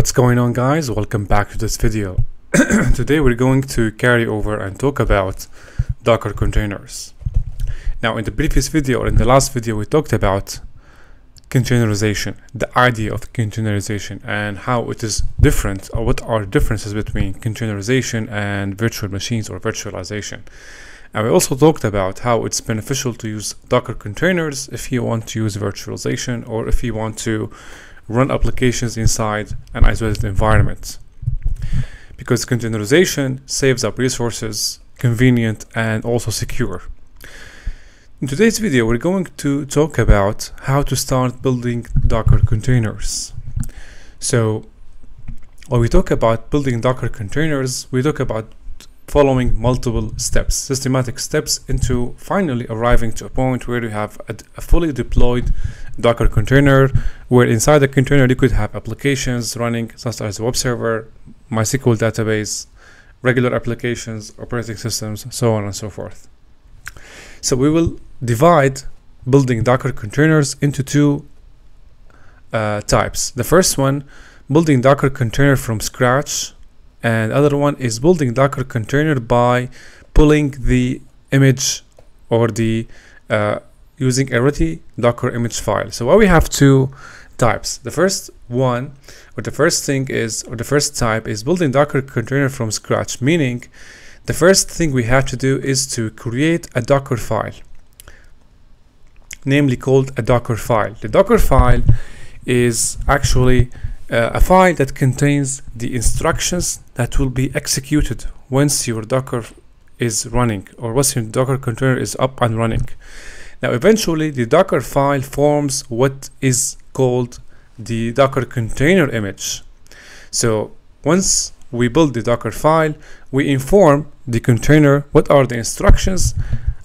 What's going on guys? Welcome back to this video. Today we're going to carry over and talk about Docker containers. Now in the previous video or in the last video we talked about containerization, the idea of containerization and how it is different or what are differences between containerization and virtual machines or virtualization. And we also talked about how it's beneficial to use Docker containers if you want to use virtualization or if you want to run applications inside an isolated environment. Because containerization saves up resources, convenient, and also secure. In today's video, we're going to talk about how to start building Docker containers. So, when we talk about building Docker containers, we talk about following multiple steps, systematic steps into finally arriving to a point where you have a, a, fully deployed Docker container, where inside the container you could have applications running such as a web server, MySQL database, regular applications, operating systems, so on and so forth. So we will divide building Docker containers into two uh, types. The first one, building Docker container from scratch and other one is building docker container by pulling the image or the uh, using a ready docker image file. So what we have two types. The first one or the first thing is or the first type is building docker container from scratch meaning the first thing we have to do is to create a docker file namely called a docker file. The docker file is actually uh, a file that contains the instructions that will be executed once your Docker is running or once your Docker container is up and running. Now eventually the Docker file forms what is called the Docker container image. So once we build the Docker file, we inform the container what are the instructions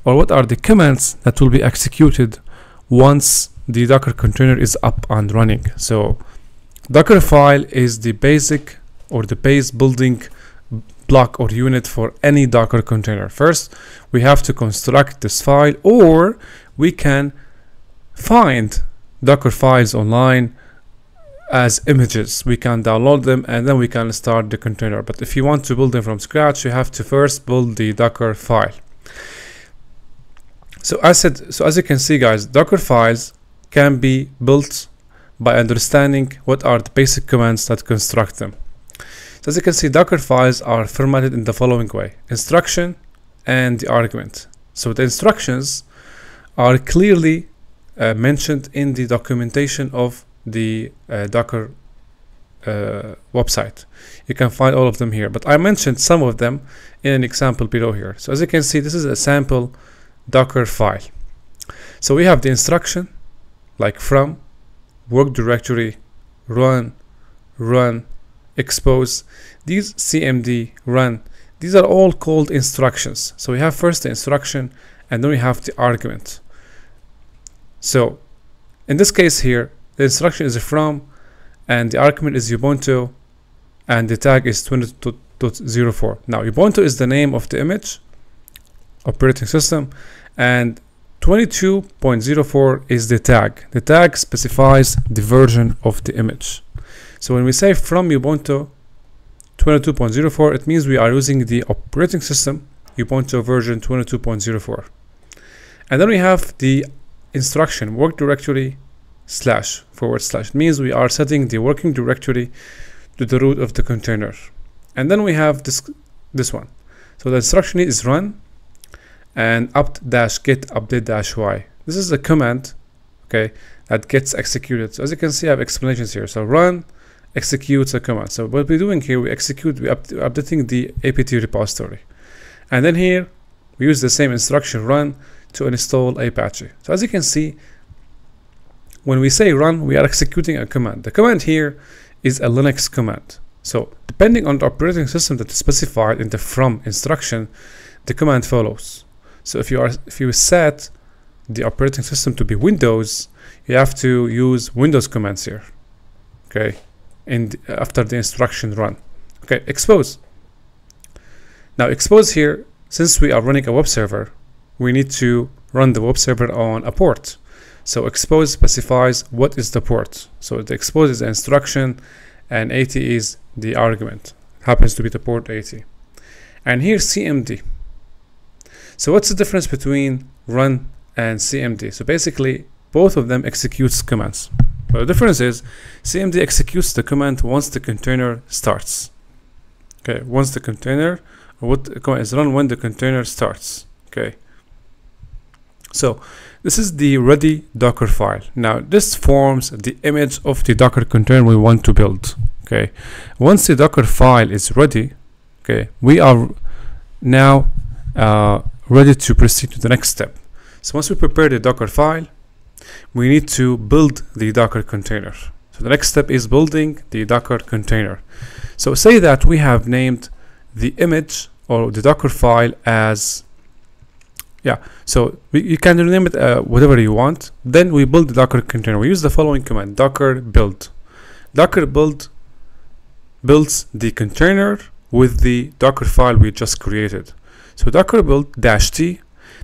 or what are the commands that will be executed once the Docker container is up and running. So Docker file is the basic or the base building block or unit for any Docker container. First, we have to construct this file or we can find Docker files online as images. We can download them and then we can start the container. But if you want to build them from scratch, you have to first build the Docker file. So as said, so as you can see guys, Docker files can be built by understanding what are the basic commands that construct them. So as you can see, Docker files are formatted in the following way. Instruction and the argument. So the instructions are clearly uh, mentioned in the documentation of the uh, Docker uh, website. You can find all of them here, but I mentioned some of them in an example below here. So as you can see, this is a sample Docker file. So we have the instruction like from work directory, run, run, expose. These cmd, run, these are all called instructions. So we have first the instruction and then we have the argument. So in this case here, the instruction is from and the argument is Ubuntu and the tag is 20.04. Now Ubuntu is the name of the image operating system and 22.04 is the tag. The tag specifies the version of the image. So when we say from Ubuntu 22.04, it means we are using the operating system Ubuntu version 22.04. And then we have the instruction work directory slash forward slash. It means we are setting the working directory to the root of the container. And then we have this this one. So the instruction is run and apt dash get update dash y. This is a command, okay, that gets executed. So as you can see, I have explanations here. So run executes a command. So what we're doing here, we execute, we up, updating the apt repository. And then here, we use the same instruction run to install Apache. So as you can see, when we say run, we are executing a command. The command here is a Linux command. So depending on the operating system that is specified in the from instruction, the command follows. So if you are if you set the operating system to be Windows, you have to use Windows commands here. Okay, and after the instruction run. Okay, expose. Now expose here, since we are running a web server, we need to run the web server on a port. So expose specifies what is the port. So the expose is the instruction and 80 is the argument happens to be the port 80 and here cmd so what's the difference between run and cmd so basically both of them executes commands but the difference is cmd executes the command once the container starts. Okay once the container what command is run when the container starts. Okay. So this is the ready docker file. Now this forms the image of the docker container we want to build. Okay. Once the docker file is ready okay we are now uh, ready to proceed to the next step. So once we prepare the docker file we need to build the docker container so the next step is building the docker container. So say that we have named the image or the docker file as yeah so we, you can rename it uh, whatever you want. Then we build the docker container. We use the following command docker build. Docker build builds the container with the docker file we just created. So docker build dash t.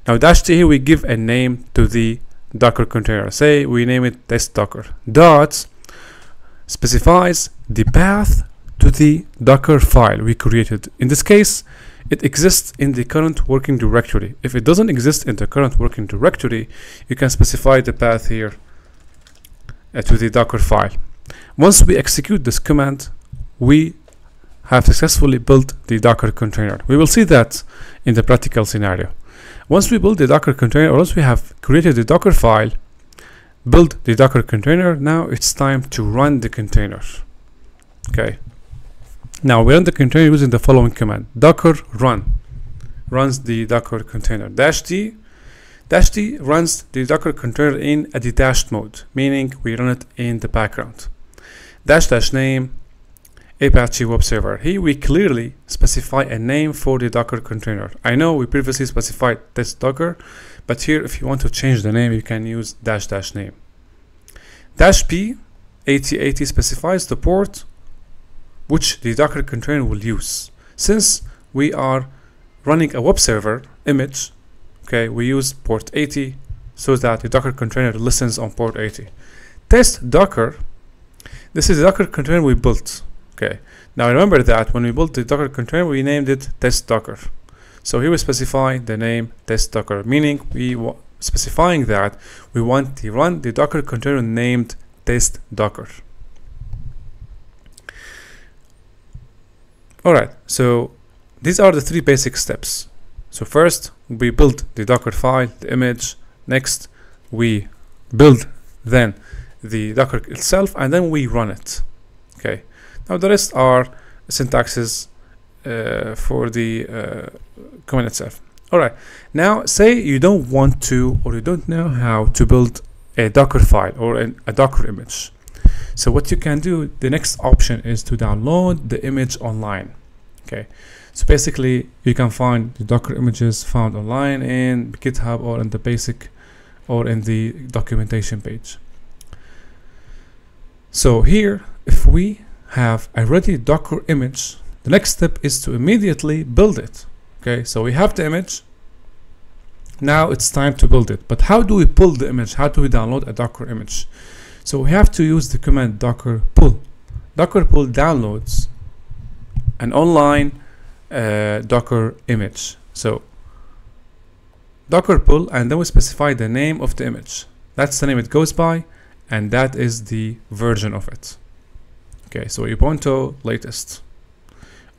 Now dash t here we give a name to the docker container say we name it test docker dot specifies the path to the docker file we created in this case it exists in the current working directory. If it doesn't exist in the current working directory, you can specify the path here uh, to the Docker file. Once we execute this command, we have successfully built the Docker container. We will see that in the practical scenario. Once we build the Docker container, or once we have created the Docker file, build the Docker container, now it's time to run the container. Okay. Now we run the container using the following command docker run runs the docker container dash t dash t runs the docker container in a detached mode meaning we run it in the background dash dash name apache web server. Here we clearly specify a name for the docker container. I know we previously specified test docker but here if you want to change the name you can use dash dash name. Dash p 8080 specifies the port which the Docker container will use. Since we are running a web server image, okay, we use port 80 so that the Docker container listens on port 80. Test Docker, this is the Docker container we built, okay. Now remember that when we built the Docker container, we named it test Docker. So here we specify the name test Docker, meaning we specifying that we want to run the Docker container named test Docker. Alright, so these are the three basic steps. So first, we build the Docker file, the image. Next, we build then the Docker itself, and then we run it. Okay. Now the rest are syntaxes uh, for the uh, command itself. Alright. Now, say you don't want to, or you don't know how to build a Docker file or an, a Docker image. So what you can do, the next option is to download the image online. Okay, so basically you can find the Docker images found online in GitHub or in the basic or in the documentation page. So here, if we have a ready Docker image, the next step is to immediately build it. Okay, so we have the image. Now it's time to build it. But how do we pull the image? How do we download a Docker image? So we have to use the command docker pull. Docker pull downloads an online uh, Docker image. So Docker pull and then we specify the name of the image. That's the name it goes by and that is the version of it. Okay, so Ubuntu latest.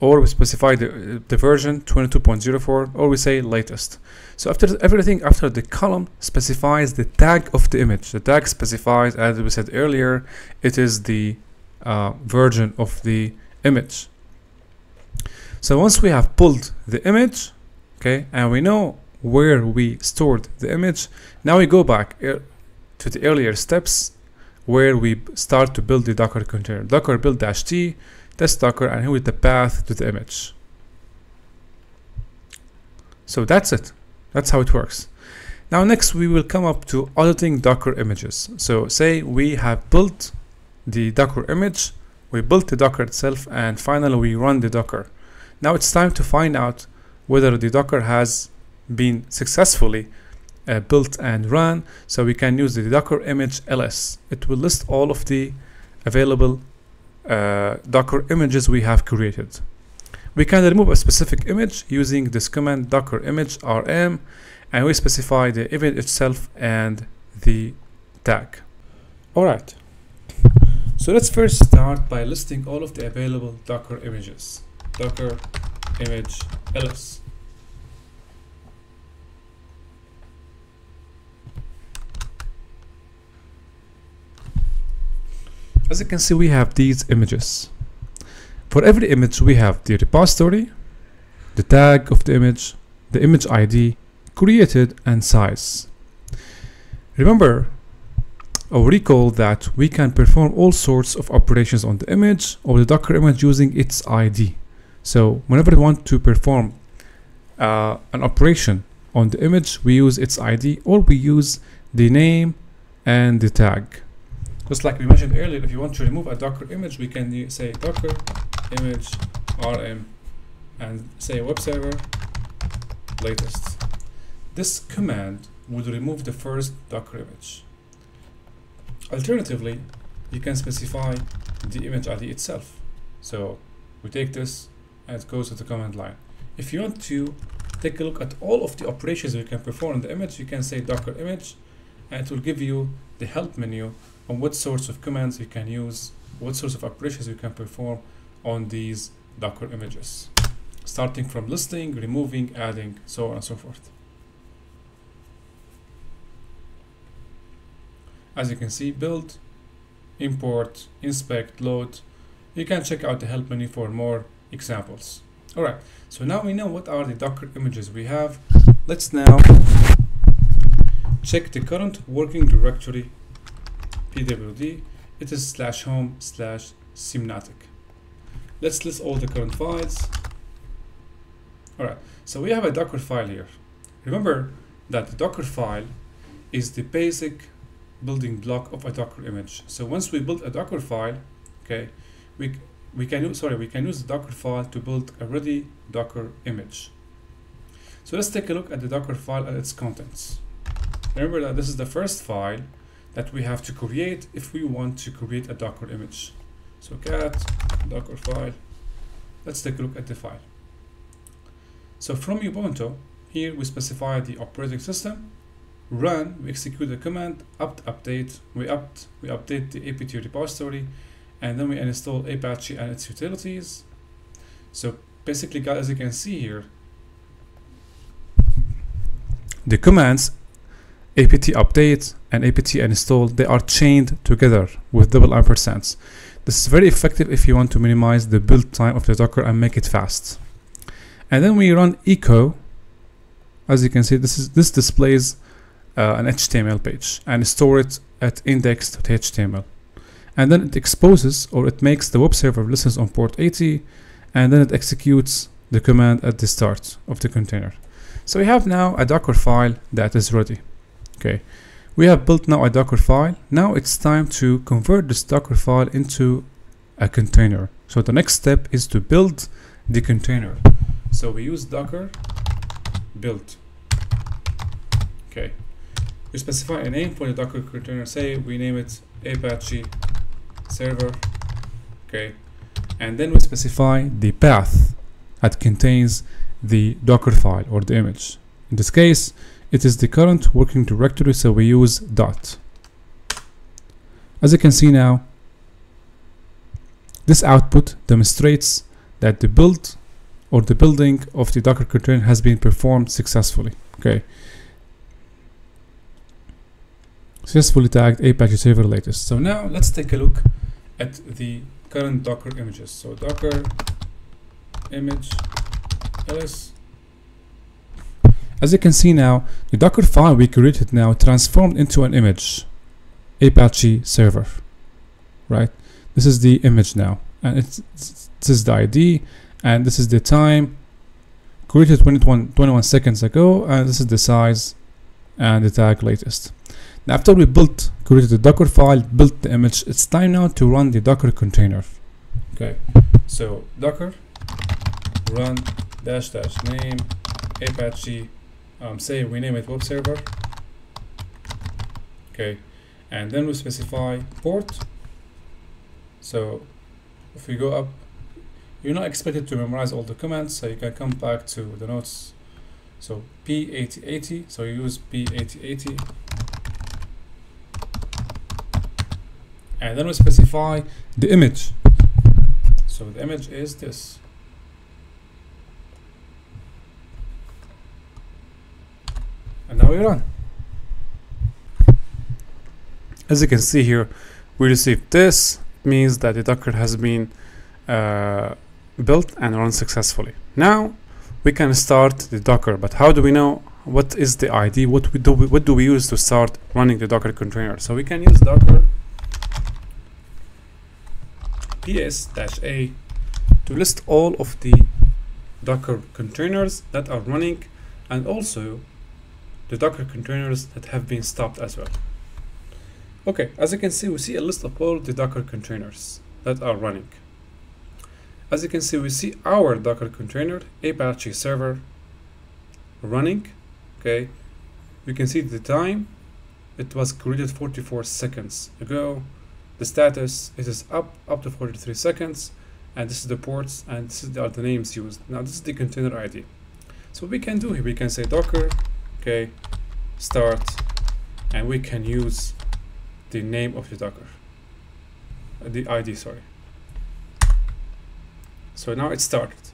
Or we specify the, the version 22.04 or we say latest. So after everything after the column specifies the tag of the image. The tag specifies, as we said earlier, it is the uh, version of the image. So once we have pulled the image, okay, and we know where we stored the image, now we go back to the earlier steps where we start to build the Docker container. Docker build dash t, test Docker, and here with the path to the image. So that's it. That's how it works. Now next we will come up to auditing Docker images. So say we have built the Docker image, we built the Docker itself, and finally we run the Docker. Now it's time to find out whether the Docker has been successfully uh, built and run. So we can use the Docker image ls. It will list all of the available uh, Docker images we have created. We can remove a specific image using this command docker image rm and we specify the image itself and the tag. Alright, so let's first start by listing all of the available Docker images. Docker image ls. As you can see, we have these images. For every image, we have the repository, the tag of the image, the image ID, created, and size. Remember, or recall that we can perform all sorts of operations on the image or the Docker image using its ID. So whenever we want to perform uh, an operation on the image, we use its ID or we use the name and the tag. Just like we mentioned earlier, if you want to remove a Docker image, we can say Docker image rm and say web server latest. This command would remove the first Docker image. Alternatively, you can specify the image ID itself. So we take this and it goes to the command line. If you want to take a look at all of the operations we can perform on the image, you can say docker image and it will give you the help menu on what sorts of commands you can use, what sorts of operations you can perform on these docker images. Starting from listing, removing, adding, so on and so forth. as you can see build import inspect load you can check out the help menu for more examples all right so now we know what are the docker images we have let's now check the current working directory pwd it is slash home slash symantec let's list all the current files all right so we have a docker file here remember that the docker file is the basic building block of a Docker image. So once we build a Docker file, okay, we we can use sorry we can use the Docker file to build a ready Docker image. So let's take a look at the Docker file and its contents. Remember that this is the first file that we have to create if we want to create a Docker image. So cat Docker file. Let's take a look at the file. So from Ubuntu, here we specify the operating system run, we execute the command apt update, we apt we update the apt repository, and then we install Apache and its utilities. So basically, guys, as you can see here, the commands apt update and apt install they are chained together with double ampersands. This is very effective if you want to minimize the build time of the Docker and make it fast. And then we run echo. As you can see, this is this displays uh, an HTML page and store it at index.html. And then it exposes or it makes the web server listens on port 80 and then it executes the command at the start of the container. So we have now a Docker file that is ready. Okay, we have built now a Docker file. Now it's time to convert this Docker file into a container. So the next step is to build the container. So we use Docker build. Okay, we specify a name for the Docker container. Say we name it Apache server. Okay. And then we specify the path that contains the Docker file or the image. In this case, it is the current working directory, so we use dot. As you can see now, this output demonstrates that the build or the building of the Docker container has been performed successfully. Okay, successfully tagged Apache server latest. So now let's take a look at the current Docker images. So Docker image ls. As you can see now, the Docker file we created now transformed into an image, Apache server, right? This is the image now, and it's, this is the ID, and this is the time created 21, 21 seconds ago, and this is the size and the tag latest. Now after we built, created the Docker file, built the image, it's time now to run the Docker container. Okay, so Docker run dash dash name Apache, um, say we name it web server. Okay, and then we specify port. So if we go up you're not expected to memorize all the commands so you can come back to the notes. So p8080 so you use p8080 and then we specify the image. So the image is this and now we run as you can see here we received this means that the docker has been uh, built and run successfully. Now we can start the docker but how do we know what is the id what we do we, what do we use to start running the docker container? So we can use docker ps-a to list all of the docker containers that are running and also the docker containers that have been stopped as well. Okay as you can see we see a list of all the docker containers that are running. As you can see we see our docker container apache server running okay? We can see the time. It was created 44 seconds ago. The status it is up up to 43 seconds and this is the ports and this is the, are the names used. Now this is the container id so we can do here we can say docker okay start. And we can use the name of the docker. Uh, the id sorry. So now it started.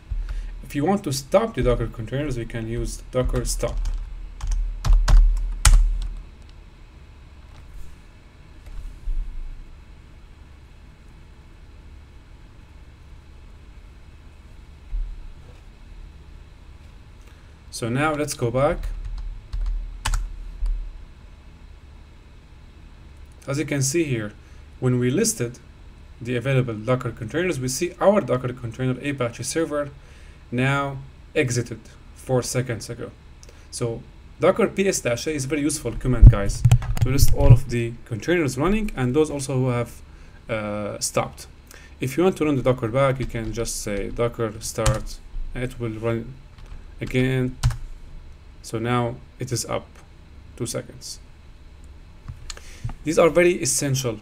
If you want to stop the docker containers we can use docker stop. So now let's go back as you can see here when we listed the available docker containers we see our docker container apache server now exited four seconds ago. So docker ps-a is very useful command guys to list all of the containers running and those also who have uh, stopped. If you want to run the docker back you can just say docker start and it will run again. So now it is up two seconds these are very essential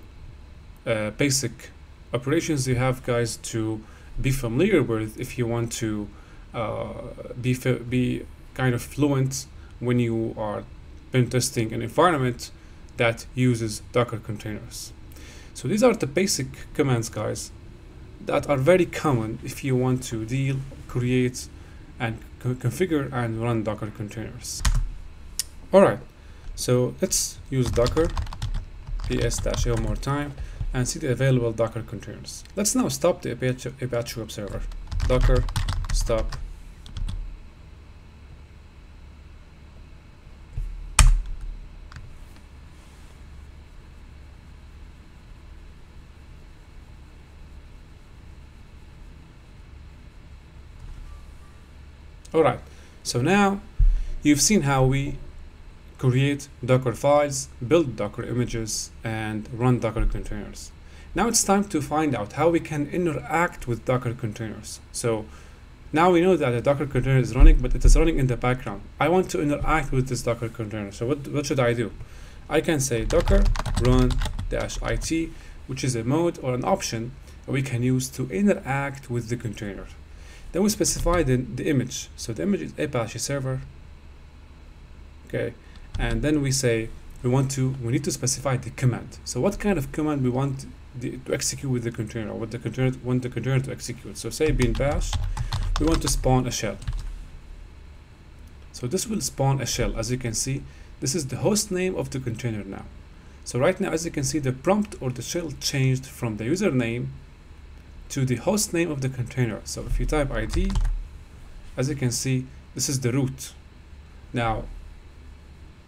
uh, basic operations you have guys to be familiar with if you want to uh, be be kind of fluent when you are pen testing an environment that uses docker containers so these are the basic commands guys that are very common if you want to deal create and configure and run Docker containers. Alright, so let's use Docker ps-a one more time and see the available Docker containers. Let's now stop the Apache, Apache web server. Docker stop Alright, so now you've seen how we create Docker files, build Docker images, and run Docker containers. Now it's time to find out how we can interact with Docker containers. So now we know that a Docker container is running, but it is running in the background. I want to interact with this Docker container. So what, what should I do? I can say docker run dash it, which is a mode or an option we can use to interact with the container. Then we specify the, the image. So the image is Apache server. Okay. And then we say we want to we need to specify the command. So what kind of command we want the, to execute with the container, what the container want the container to execute. So say bin bash, we want to spawn a shell. So this will spawn a shell. As you can see, this is the host name of the container now. So right now, as you can see, the prompt or the shell changed from the username to the host name of the container. So if you type id, as you can see, this is the root. Now,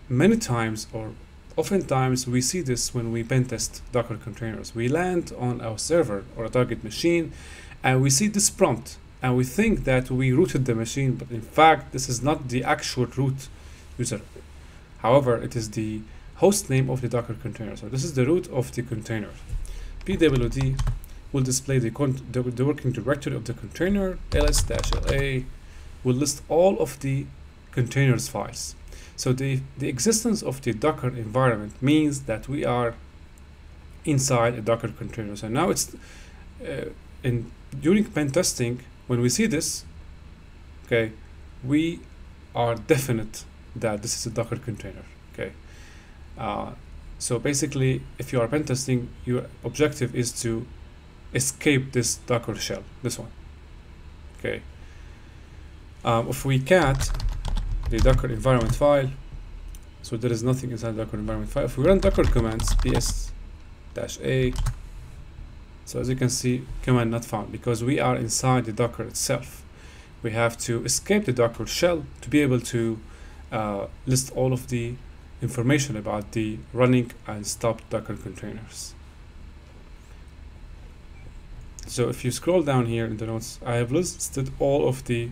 many times or oftentimes we see this when we pen test Docker containers. We land on our server or a target machine and we see this prompt and we think that we rooted the machine, but in fact, this is not the actual root user. However, it is the host name of the Docker container. So this is the root of the container. pwd will display the, the, the, working directory of the container ls-la will list all of the containers files so the the existence of the docker environment means that we are inside a docker container so now it's uh, in during pen testing, when we see this, okay, we are definite that this is a Docker container. Okay, uh, so basically, if you are pen testing, your objective is to escape this Docker shell, this one. Okay. Um, if we cat the Docker environment file, so there is nothing inside Docker environment file. If we run Docker commands ps dash a so as you can see, command not found because we are inside the Docker itself. We have to escape the Docker shell to be able to uh, list all of the information about the running and stopped Docker containers. So if you scroll down here in the notes, I have listed all of the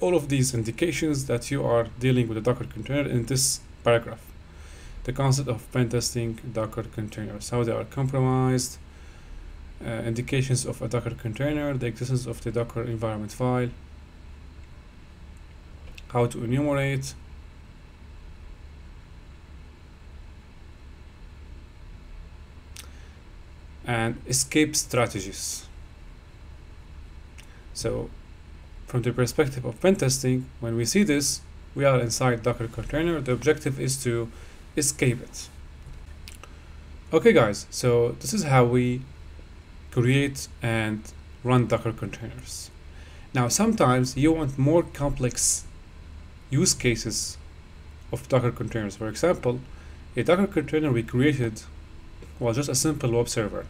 all of these indications that you are dealing with a Docker container in this paragraph. The concept of pen testing Docker containers, how they are compromised, uh, indications of a Docker container, the existence of the Docker environment file, how to enumerate, and escape strategies. So from the perspective of pen testing, when we see this, we are inside Docker container. The objective is to escape it. Okay guys, so this is how we create and run Docker containers. Now sometimes you want more complex use cases of Docker containers. For example, a Docker container we created was just a simple web server.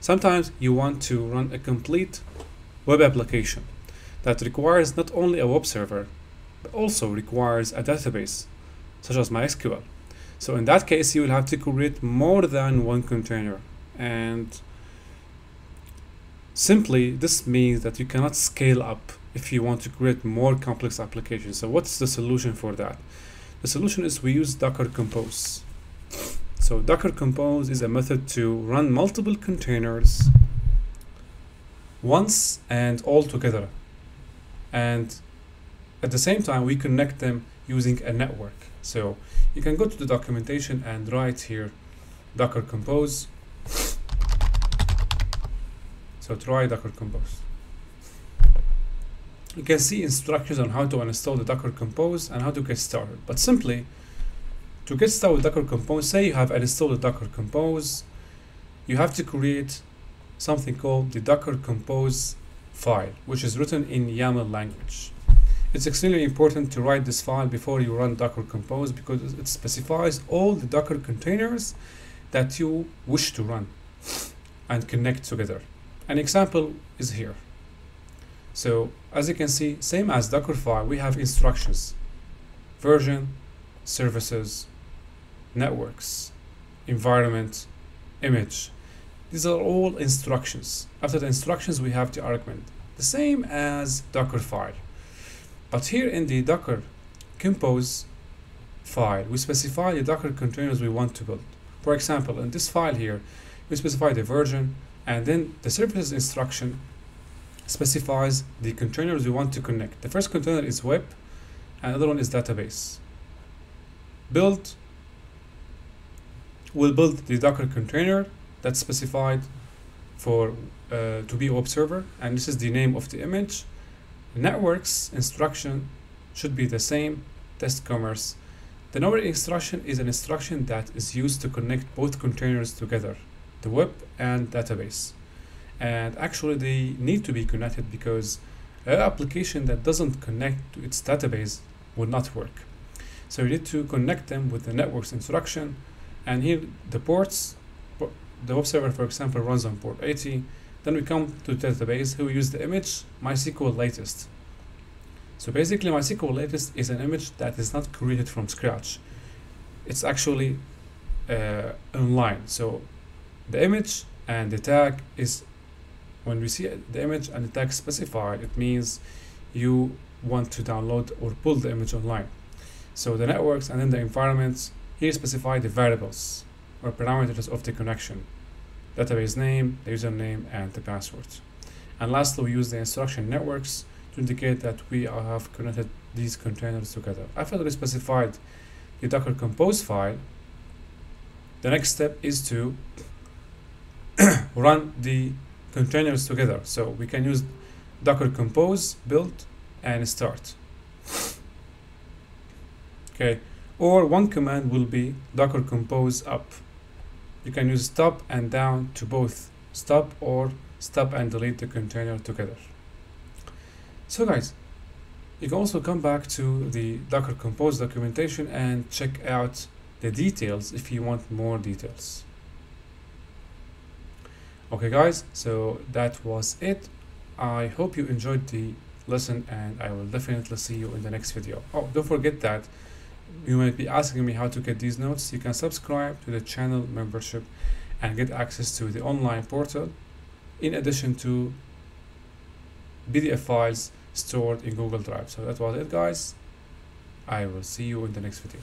Sometimes you want to run a complete web application that requires not only a web server, but also requires a database, such as MySQL. So in that case, you will have to create more than one container. And simply, this means that you cannot scale up if you want to create more complex applications. So what's the solution for that? The solution is we use Docker Compose. So Docker Compose is a method to run multiple containers once and all together. And at the same time, we connect them using a network. So you can go to the documentation and write here Docker Compose. So try Docker Compose. You can see instructions on how to install the Docker Compose and how to get started. But simply, to get started with Docker Compose, say you have installed the Docker Compose, you have to create something called the Docker Compose file, which is written in YAML language. It's extremely important to write this file before you run Docker Compose because it specifies all the Docker containers that you wish to run and connect together. An example is here. So as you can see, same as Dockerfile, we have instructions, version, services, networks, environment, image. These are all instructions. After the instructions, we have the argument, the same as Dockerfile. But here in the Docker compose file, we specify the Docker containers we want to build. For example, in this file here, we specify the version, and then the services instruction specifies the containers we want to connect. The first container is web, and the other one is database. Build will build the Docker container that's specified for uh, to be a web server and this is the name of the image. Networks instruction should be the same test commerce. The number instruction is an instruction that is used to connect both containers together the web and database. And actually they need to be connected because an application that doesn't connect to its database would not work. So you need to connect them with the networks instruction and here the ports the web server for example runs on port 80 then we come to the database we use the image MySQL latest. So basically MySQL latest is an image that is not created from scratch. It's actually uh, online. So the image and the tag is when we see the image and the tag specified it means you want to download or pull the image online. So the networks and then the environments here specify the variables or parameters of the connection, database name, the username, and the password. And lastly, we use the instruction networks to indicate that we have connected these containers together. After we specified the Docker Compose file, the next step is to run the containers together. So we can use docker compose, build, and start. Okay, or one command will be docker compose up. You can use stop and down to both stop or stop and delete the container together. So guys, you can also come back to the docker compose documentation and check out the details if you want more details. Okay guys, so that was it. I hope you enjoyed the lesson and I will definitely see you in the next video. Oh, don't forget that you might be asking me how to get these notes. You can subscribe to the channel membership and get access to the online portal in addition to PDF files stored in Google Drive. So that was it guys. I will see you in the next video.